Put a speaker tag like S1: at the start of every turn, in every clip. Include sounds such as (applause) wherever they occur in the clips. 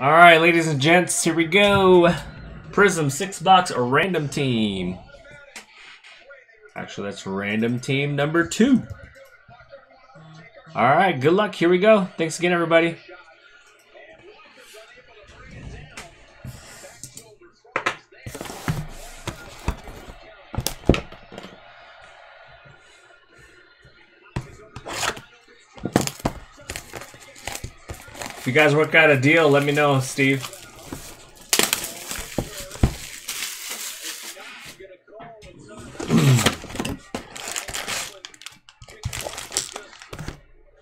S1: All right, ladies and gents, here we go. Prizm six box a random team. Actually, that's random team number two. All right, good luck. Here we go. Thanks again, everybody. You guys work out a deal, let me know, Steve. (clears throat)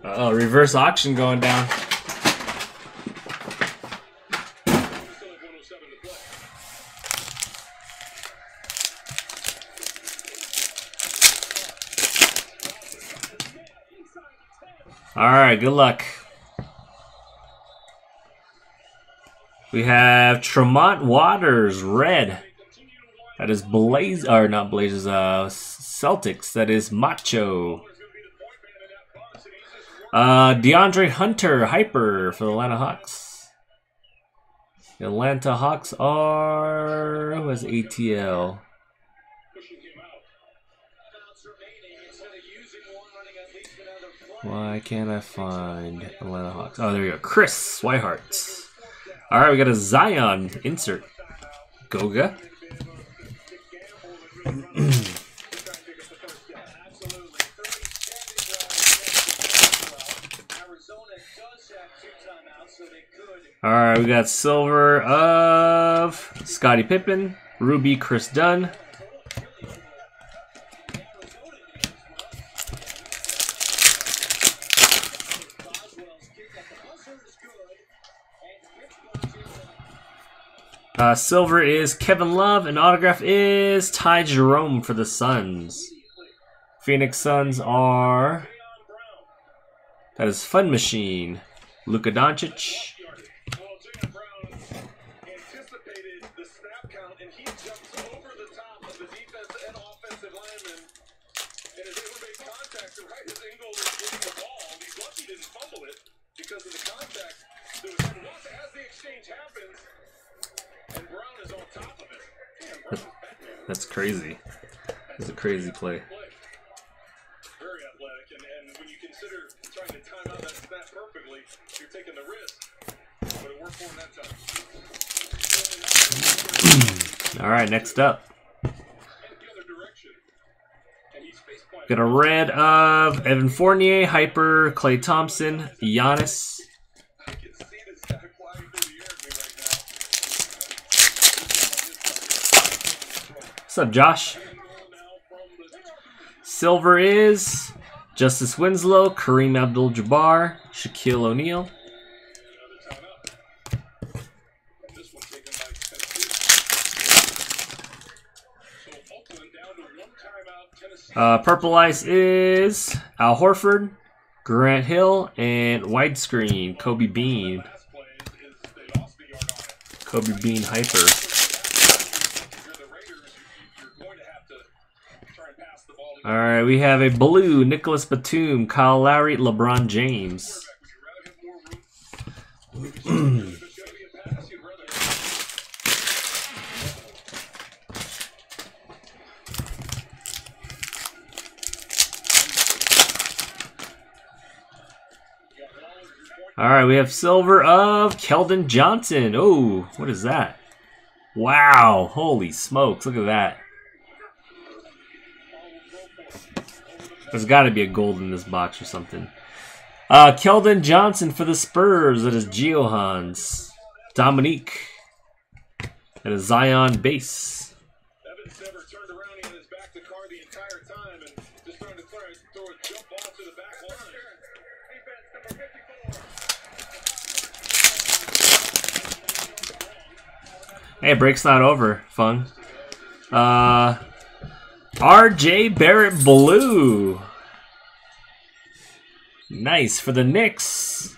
S1: Uh oh, reverse auction going down. All right, good luck. We have Tremont Waters, red. That is Blaze, or not Blazers, uh, Celtics. That is Macho. Uh, DeAndre Hunter, Hyper for the Atlanta Hawks. The Atlanta Hawks are, who has ATL? Why can't I find Atlanta Hawks? Oh, there you go. Chris Swihart. All right, we got a Zion insert. Goga. All right, we got silver of Scottie Pippen, ruby Kris Dunn, Uh, silver is Kevin Love, and autograph is Ty Jerome for the Suns. Phoenix Suns are. That is Fun Machine. Luka Doncic.
S2: because of the contact. There was as the exchange happens, (laughs)
S1: that's crazy. That's a crazy play.
S2: Very athletic, and, and when you consider trying to time out that snap perfectly, you're taking the risk. But it worked for him
S1: that time. (clears throat) All right, next up. Got a red of Evan Fournier, Hyper, Klay Thompson, Giannis, up, Josh? Silver is Justice Winslow, Kareem Abdul-Jabbar, Shaquille O'Neal. Uh, purple ice is Al Horford, Grant Hill, and widescreen Kobe Bean. Kobe Bean Hyper. All right, we have a blue Nicolas Batum, Kyle Lowry, LeBron James. All right, we have silver of Keldon Johnson. Oh, what is that? Wow, holy smokes, look at that. There's got to be a gold in this box or something. Uh, Keldon Johnson for the Spurs. That is Geohans. Dominique. And a Zion base. Hey, break's not over. Fun. Uh, RJ Barrett Blue. Nice for the Knicks.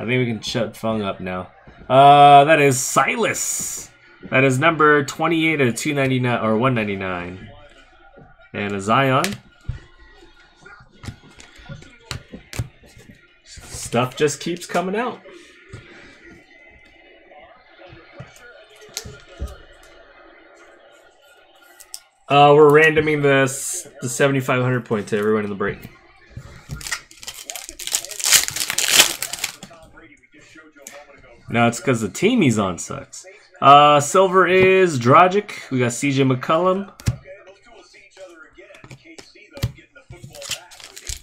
S1: I think we can shut Fung up now. Uh, that is Silas. That is number 28 of 299 or 199. And a Zion. Stuff just keeps coming out. Uh, we're randoming this the 7,500 points to everyone in the break. No, it's because the team he's on sucks. Uh, silver is Dragic. We got CJ McCollum.
S2: Okay, those two will see each other again. KC, though, getting the football back with a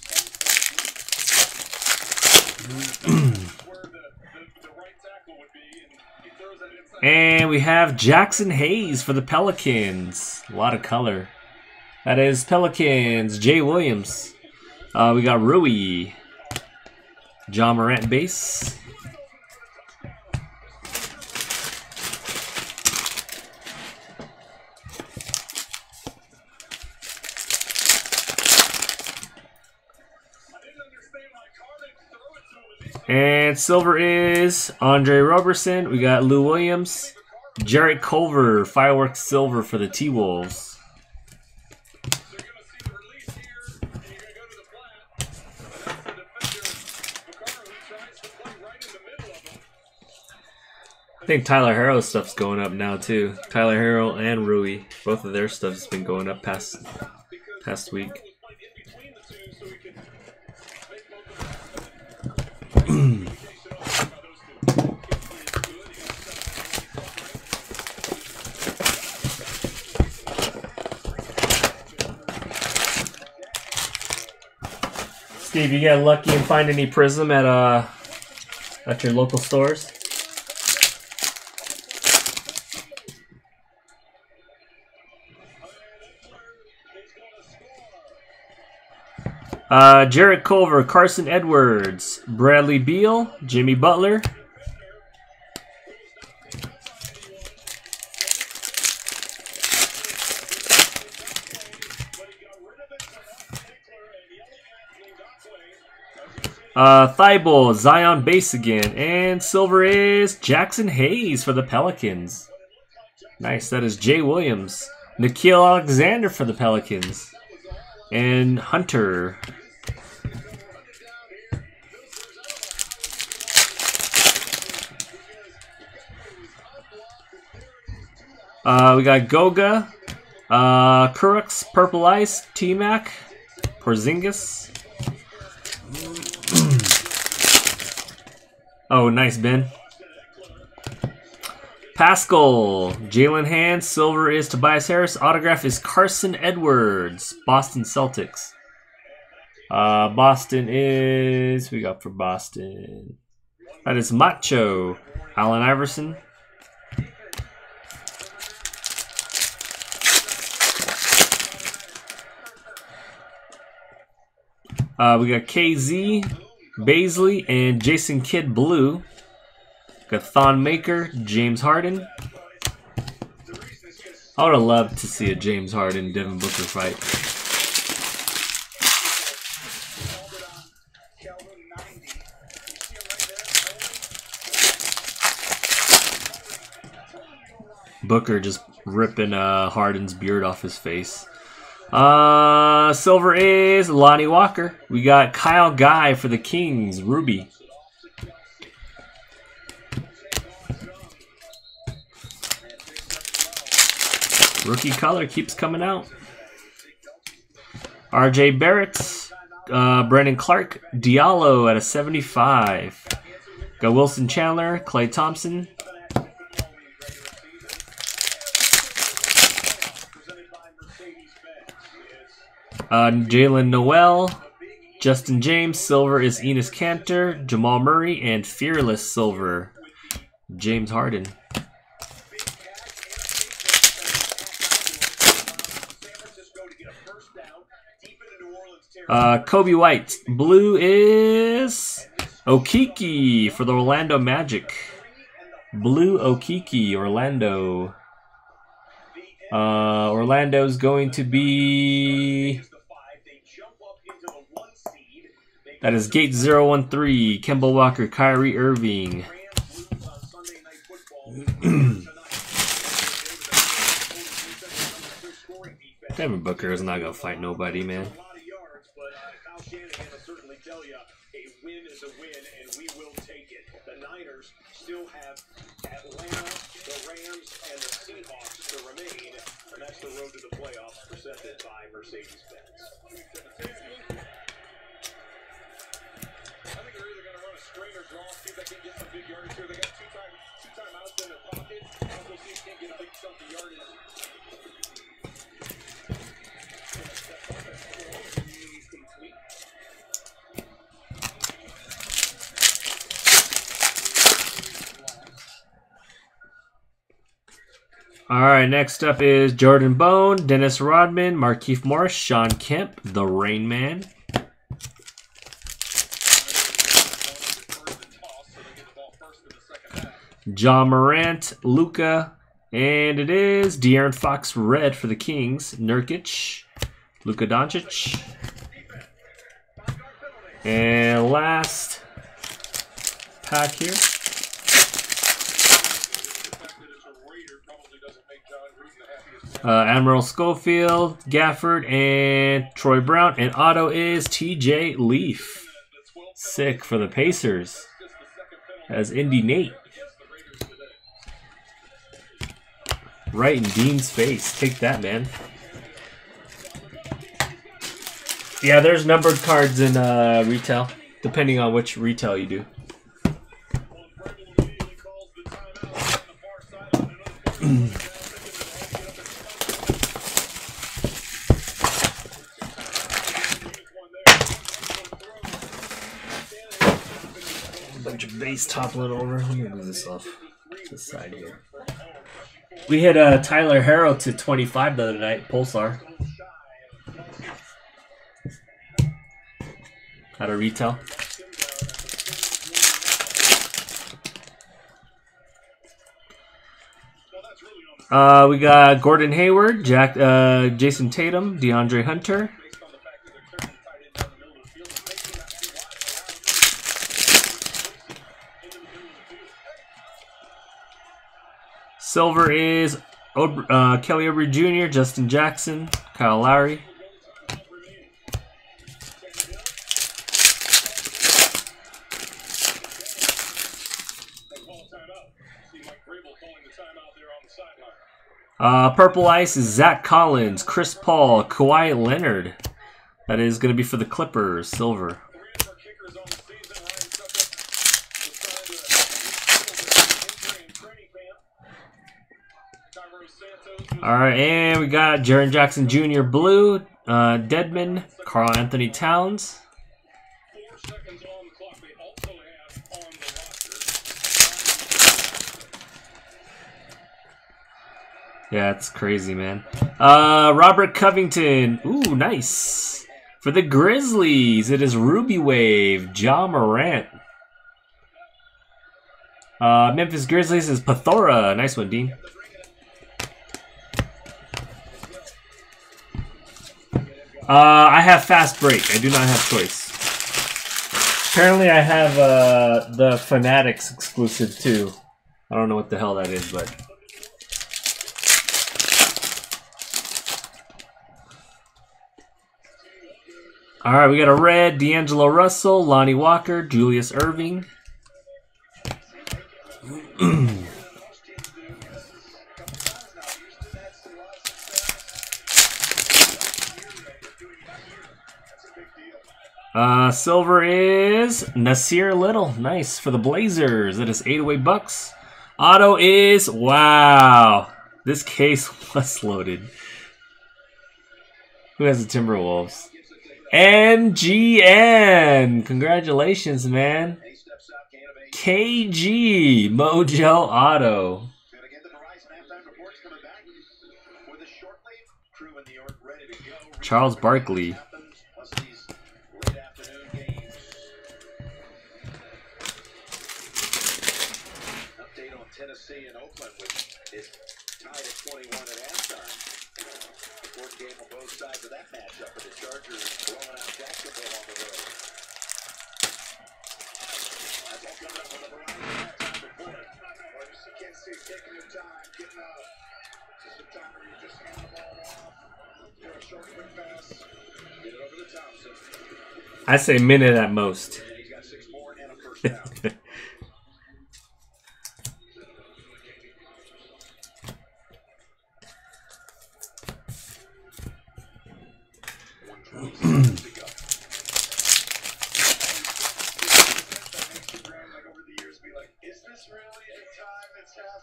S2: 10 where the, the, the right tackle would be, and he throws that inside.
S1: And we have Jaxson Hayes for the Pelicans. A lot of color. That is Pelicans. Jay Williams. Uh, we got Rui. Ja Morant base.
S2: And
S1: silver is Andre Roberson. We got Lou Williams. Jarrett Culver, Fireworks Silver for the T Wolves.
S2: They're going to see the release here, and you're going to go to the flat. That's the defender, Vaccaro, who tries to play right in the middle of him.
S1: I think Tyler Herro's stuff's going up now too. Tyler Herro and Rui, both of their stuff's been going up past past week.
S2: was played in between the two so he could make both of them. Communication all about those two. KC is good. He got
S1: Steve, you get lucky and find any prism at uh at your local stores? Uh, Jarrett Culver, Carson Edwards, Bradley Beal, Jimmy Butler. Uh, Thibault, Zion base again, and silver is Jaxson Hayes for the Pelicans. Nice, that is Jay Williams. Nickeil Alexander for the Pelicans. And Hunter. Uh, we got Goga, uh, Kurux, Purple Ice, T Mac, Porzingis. Oh, nice, Ben. Pascal, Jalen Hand, silver is Tobias Harris, autograph is Carson Edwards, Boston Celtics. Uh, Boston is we got for Boston. That is Macho, Allen Iverson. Uh, we got KZ, Baisley, and Jason Kidd Blue. Got Thon Maker, James Harden. I would have loved to see a James Harden Devin Booker fight.
S2: Calvin 90. You see him right there?
S1: Booker just ripping uh, Harden's beard off his face. Uh, silver is Lonnie Walker. We got Kyle Guy for the Kings, Ruby. Rookie color keeps coming out. RJ Barrett, uh, Brandon Clarke, Diallo at a 75. Got Wilson Chandler, Klay Thompson, Uh, Jalen Noel, Justin James, silver is Enes Kanter, Jamal Murray, and Fearless silver, James Harden. Uh, Coby White, blue is Okeke for the Orlando Magic. Blue Okeke, Orlando. Uh, Orlando's going to be.
S2: the five. They jump up into the one seed. They
S1: That is Gate 013, Kemba Walker, Kyrie Irving. (clears throat) Devin Booker is not gonna fight nobody, man. All right, next up is Jordan Bone, Dennis Rodman, Markieff Morris, Shawn Kemp, the Rain Man. Ja Morant, Luka, and it is De'Aaron Fox red for the Kings, Nurkic, Luka Doncic. And last pack here. Uh, Admiral Schofield, Gafford, and Troy Brown. And auto is TJ Leaf. Sick for the Pacers. As Indy Nate. Right in Dean's face. Take that, man. Yeah, there's numbered cards in uh, retail, depending on which retail you do. bunch of base toppling over. Let me move this off to the side here. We hit uh, Tyler Herro to 25 the other night, Pulsar. Out of retail. Uh, we got Gordon Hayward, Jack, uh, Jayson Tatum, DeAndre Hunter, Silver is uh, Kelly Oubre Jr., Justin Jackson, Kyle Lowry. Uh, Purple Ice is Zach Collins, Chris Paul, Kawhi Leonard. That is going to be for the Clippers, silver. All right, and we got Jaren Jackson Jr. Blue, uh, Deadman, Karl Anthony Towns. Yeah, it's crazy, man. Uh, Robert Covington. Ooh, nice. For the Grizzlies, it is Ruby Wave, Ja Morant. Uh, Memphis Grizzlies is Pathora. Nice one, Dean. Uh, I have fast break. I do not have choice. Apparently, I have uh, the Fanatics exclusive too. I don't know what the hell that is, but all right, we got a red D'Angelo Russell, Lonnie Walker, Julius Erving. Silver is Nassir Little. Nice for the Blazers. That is eight away bucks. Auto is wow. This case (laughs) was loaded. Who has the Timberwolves? MGN. Congratulations, man. KG Mojo Auto. Charles
S2: again, Oakland, which is tied at 21 at halftime. Fourth game on both sides of that matchup, and the Chargers blowing out Jacksonville on the road. That's all coming up on the Verizon. Well, you see Kansas City taking time, getting up. Just a time where you just hand the ball off. A short, quick pass. Get it over to Thompson.
S1: I say minute at most. (laughs)
S2: And he's got six more and a first down.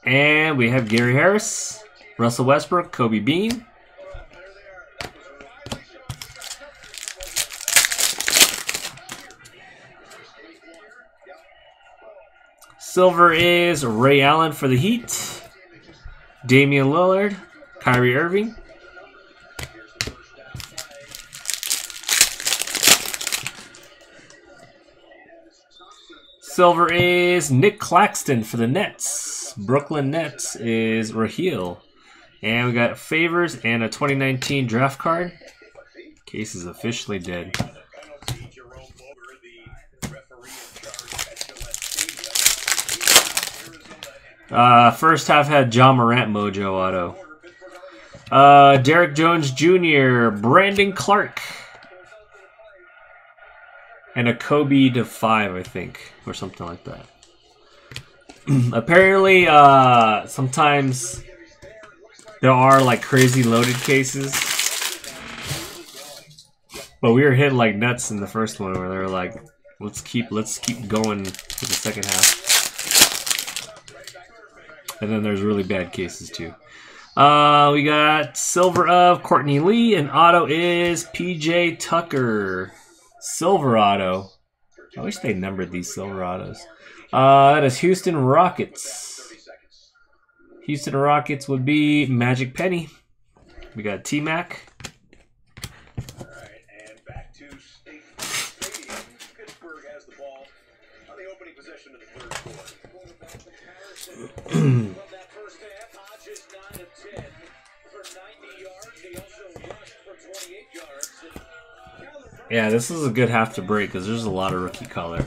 S1: And we have Gary Harris, Russell Westbrook, Kobe Bean. Silver is Ray Allen for the Heat. Damian Lillard, Kyrie Irving. Silver is Nic Claxton for the Nets. Brooklyn Nets is Raheel. And we got favors and a 2019 draft card. Case is officially dead. Uh, first half had Ja Morant mojo auto. Uh, Derrick Jones Jr., Brandon Clarke, and a Kobe to five, I think, or something like that. (clears throat) Apparently, uh, sometimes there are like crazy loaded cases, but we were hit like nuts in the first one where they were like, "Let's keep, let's keep going for the second half." And then there's really bad cases too. Uh, we got silver of Courtney Lee, and auto is PJ Tucker. Silver auto. I wish they numbered these silver autos. Uh, that is Houston Rockets. Houston Rockets would be Magic Penny. We got T Mac.
S2: All right, and back to State Stadium. Pittsburgh has the ball on the opening possession of the third quarter. From that first half, Hodges 9 of 10 for 90 yards. He also rushed for 28 yards. And
S1: Yeah, this is a good half to break because there's a lot of rookie color.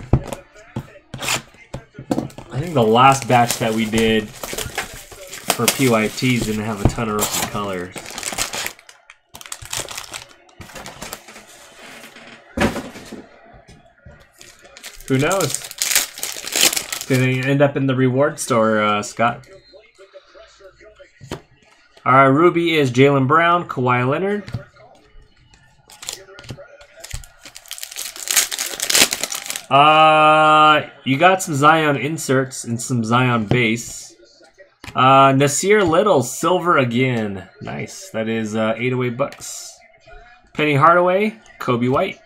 S1: Think the last batch that we did for PYTs didn't have a ton of rookie colors. Who knows? Did they end up in the reward store, uh, Scott? All right, Ruby is Jaylen Brown, Kawhi Leonard. Uh, you got some Zion inserts and some Zion base. Uh, Nassir Little, silver again. Nice. That is uh, 808 bucks. Penny Hardaway, Coby White.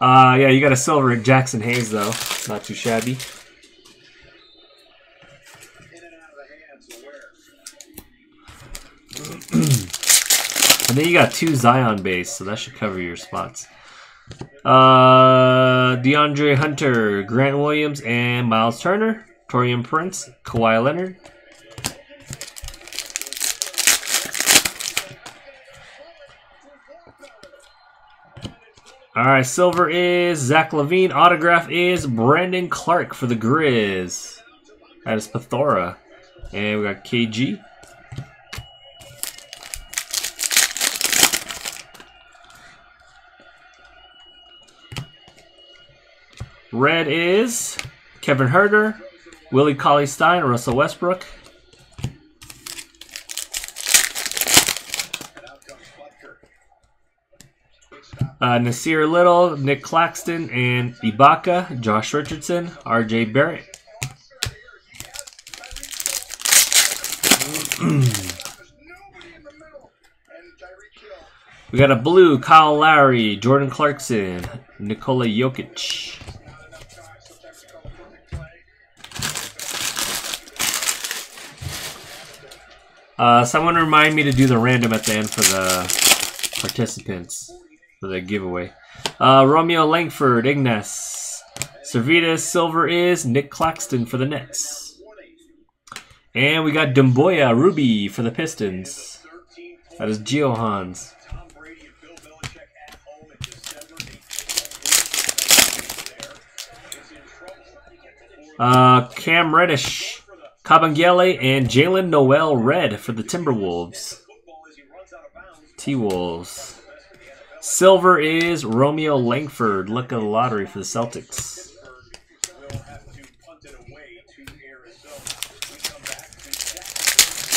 S1: Uh, yeah, you got a silver Jaxson Hayes though. Not too shabby. (clears throat)
S2: And
S1: then you got two Zion base, so that should cover your spots. Uh, DeAndre Hunter, Grant Williams, and Miles Turner. Taurean Prince, Kawhi Leonard. All right, silver is Zach LaVine. Autograph is Brandon Clarke for the Grizz. That is Pathora. And we got KG. Red is Kevin Huerter, Willie Cauley Stein, Russell Westbrook. Uh, Nassir Little, Nic Claxton, and Ibaka, Josh Richardson, RJ Barrett. We got a blue Kyle Lowry, Jordan Clarkson, Nikola Jokic. Uh, someone remind me to do the random at the end for the participants for the giveaway. Uh, Romeo Langford, Ignas, Servetus, Silver is Nic Claxton for the Nets. And we got Doumbouya Ruby for the Pistons. That is
S2: in trouble.
S1: Uh, Cam Reddish, Kabengele, and Jalen Noel Red for the Timberwolves.
S2: Football as he runs out of bounds.
S1: T Wolves. Silver is Romeo Langford. Luck of the lottery for the Celtics.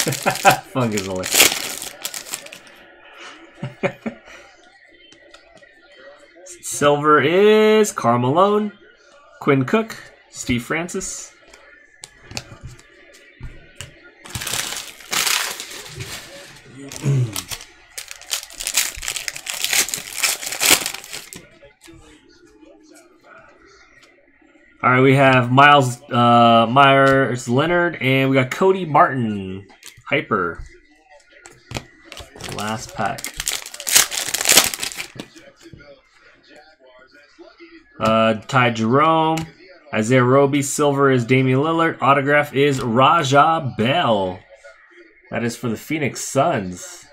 S2: Jackson.
S1: Fungus alert. Silver is Karl Malone, Quinn Cook, Steve Francis. All right, we have Miles uh, Meyers Leonard, and we got Cody Martin Hyper. Last pack. Uh, Ty Jerome, Isaiah Roby, silver is Damian Lillard, autograph is Raja Bell. That is for the Phoenix Suns.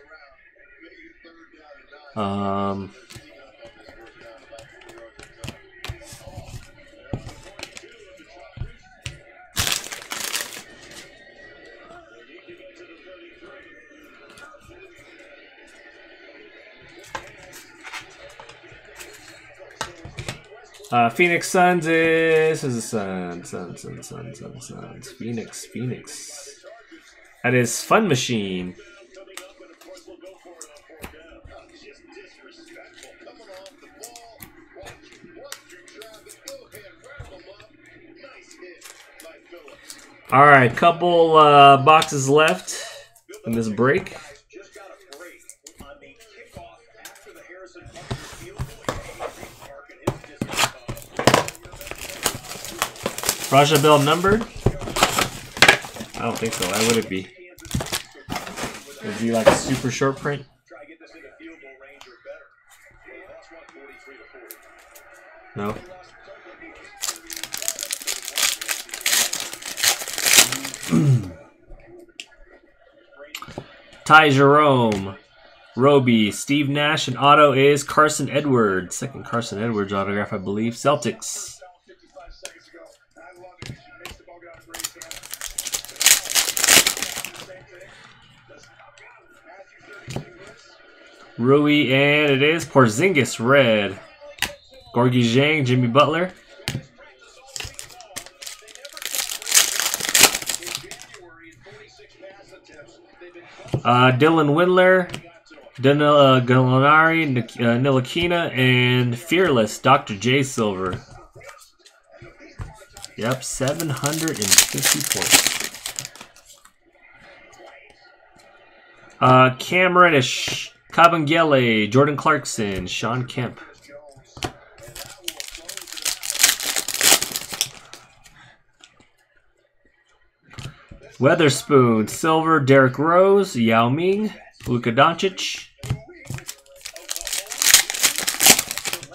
S1: Um, Uh, Phoenix Suns is, is Suns, Suns, Suns, Suns, Suns, Suns. Phoenix, Phoenix. That is Fun Machine. All right, couple uh, boxes left in this break. Raja Bell numbered? I don't think so. Why would it be? Is he like a super short print?
S2: Try to get this into field goal range or better. Well, they lost one 43 to 40.
S1: No. (clears throat) Ty Jerome, Roby, Steve Nash, and auto is Carson Edwards. Second Carson Edwards autograph, I believe. Celtics.
S2: 55 seconds ago. I love it. She makes the ball get out of Brady's hand. Same thing. Let's Matthew 32 hits.
S1: Rui, and it is Porzingis red. Gorgie Zhang, Jimmy Butler. Uh, Dylan Windler, Danilo Gallinari, Nik- uh, and Fearless, Dr. J Silver. Yep, 750 points. Uh, Cam Reddish, Kabengele, Jordan Clarkson, Shawn Kemp. Weatherspoon, Silver, Derrick Rose, Yao Ming, Luka Doncic.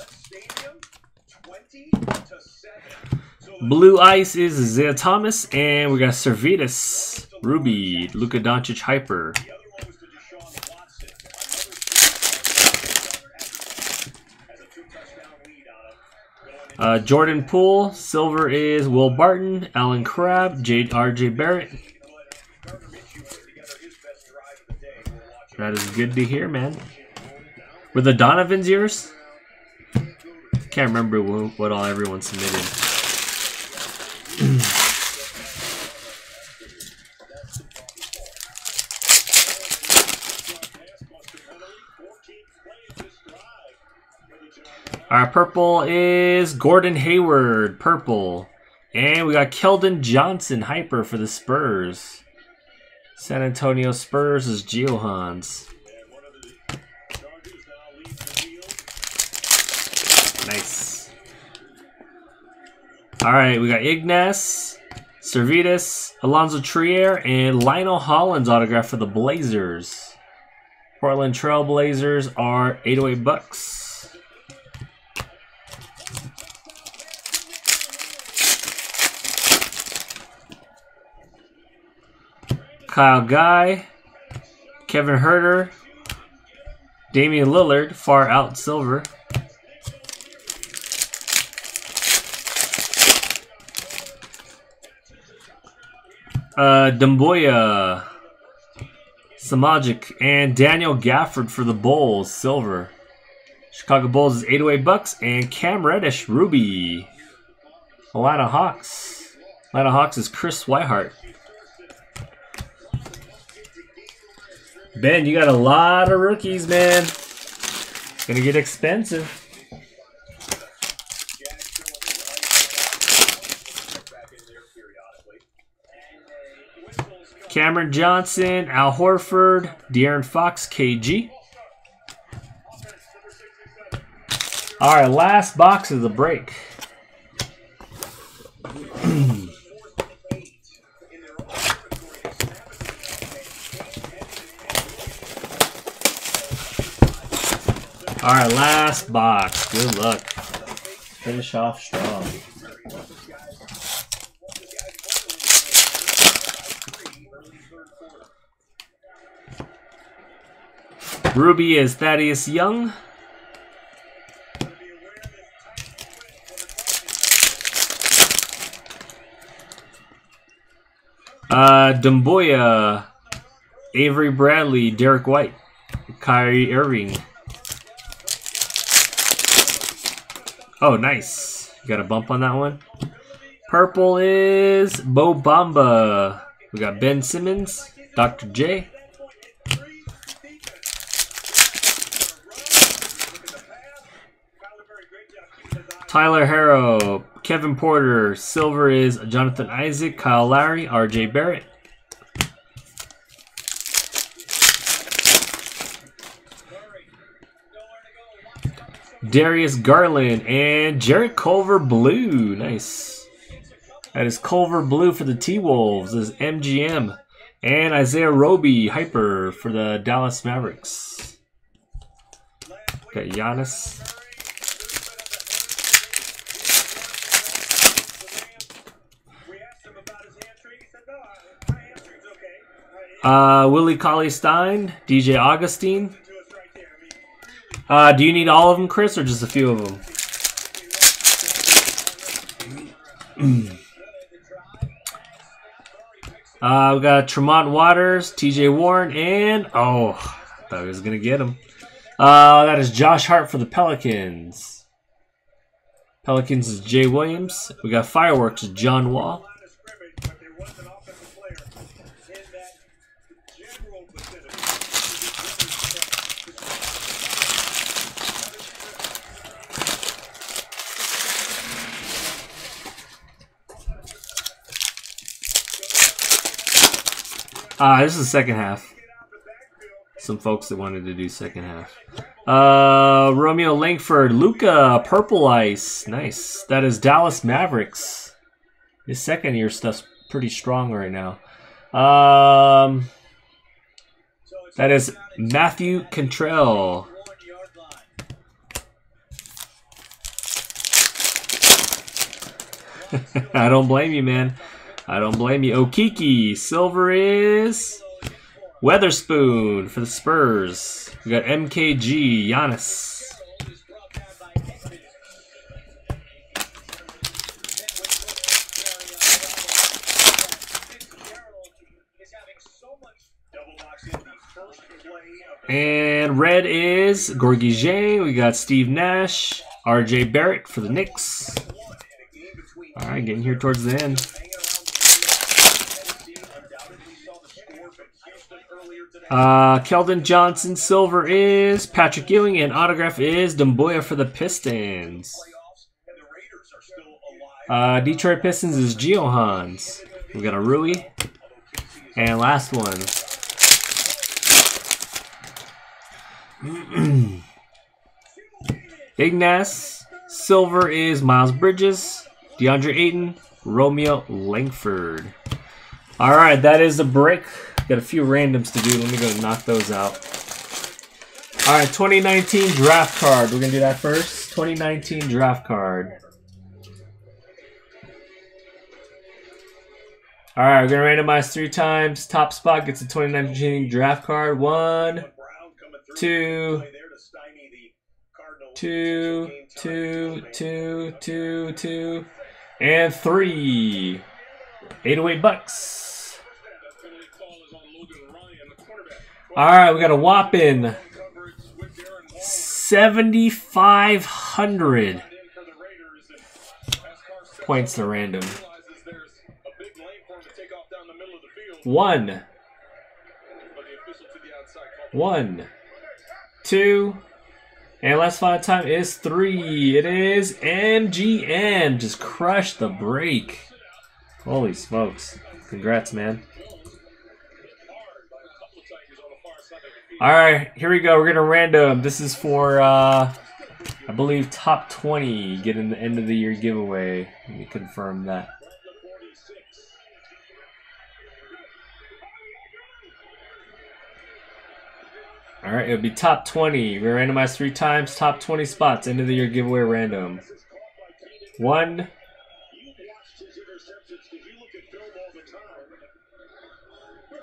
S2: Stadium 20 to 7. So
S1: Blue Ice is Isaiah Thomas, and we got Servetus, Ruby, Luka Doncic Hyper.
S2: the other one was to Deshaun Watson. Another has a two touchdown lead on him. Going
S1: Uh, Jordan Poole, Silver is Will Barton, Allen Crabbe, J- RJ Barrett. That is good to hear, man. Were the Donovan's yours? Can't remember what all everyone submitted. Our purple is Gordon Hayward, purple. And we got Keldon Johnson, hyper for the Spurs. San Antonio Spurs is Geohans. Nice. All right, we got Ignas, Servetus, Alonzo Trier, and Lionel Hollins autograph for the Blazers. Portland Trail Blazers are 808 bucks. Kyle Guy, Kevin Huerter, Damian Lillard, far out silver. Uh, Doumbouya, Samajic, and Daniel Gafford for the Bulls, silver. Chicago Bulls is 808 bucks, and Cam Reddish, Ruby. Atlanta Hawks. Atlanta Hawks is Chris Whitehart. Ben, you got a lot of rookies, man. It's going to get expensive. Cameron Johnson, Al Horford, De'Aaron Fox, KG. All right, last box of the break. Right, last box. Good luck. Finish off strong. Ruby is Thaddeus Young. Uh, Doumbouya, Avery Bradley, Derek White, Kyrie Irving. Oh, nice. You got a bump on that one. Purple is Mo Bamba. We got Ben Simmons, Dr. J. Tyler Herro, Kevin Porter, Silver is Jonathan Isaac, Kyle Lowry, RJ Barrett. Darius Garland and Jarrett Culver Blue. Nice. That is Culver Blue for the T Wolves. This is MGM. And Isaiah Roby Hyper for the Dallas Mavericks. Got Giannis. Uh, Willie Cauley Stein, DJ Augustin. Uh, do you need all of them, Chris, or just a few of them? (clears throat) uh, we got Tremont Waters, TJ Warren, and oh, I thought I was gonna get him. Uh, that is Josh Hart for the Pelicans. Pelicans is Jay Williams. We got Fireworks, John Wall. Uh, this is the second half. Some folks that wanted to do second half. Uh, Romeo Langford, Luka, Purple Ice. Nice. That is Dallas Mavericks. His second year stuff's pretty strong right now. Um, that is Matthew Contrell. (laughs) I don't blame you, man. I don't blame you. Okeke. Silver is Weatherspoon for the Spurs. We got MKG. Giannis. And red is Gorgie J. We got Steve Nash. RJ Barrett for the Knicks. All right, getting here towards the end. Uh, Keldon Johnson silver is Patrick Ewing, and autograph is Doumbouya for the Pistons. Uh, Detroit Pistons is Geo Hans. We got a Rui. And last one. (clears throat) Ignas. Silver is Miles Bridges. DeAndre Ayton. Romeo Langford. All right, that is the break. Got a few randoms to do. Let me go knock those out. All right, 2019 draft card. We're going to do that first. 2019 draft card. All right, we're going to randomize three times. Top spot gets a 2019 draft card. One, two, two, two, two, two, two, and three. 808 bucks. All right, we got a whopping 7,500 points to random. One. One. Two. And last five time is three. It is MGM. Just crushed the break. Holy smokes. Congrats, man. All right, here we go. We're gonna random. This is for, uh, I believe, top 20 getting the end of the year giveaway. Let me confirm that. All right, it'll be top 20. We randomized three times. Top 20 spots. End of the year giveaway random. One,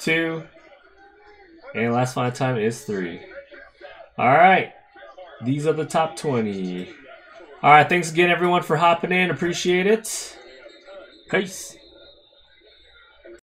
S1: two, and last final time is three. All right, these are the top 20. All right, thanks again, everyone, for hopping in. Appreciate it. Peace.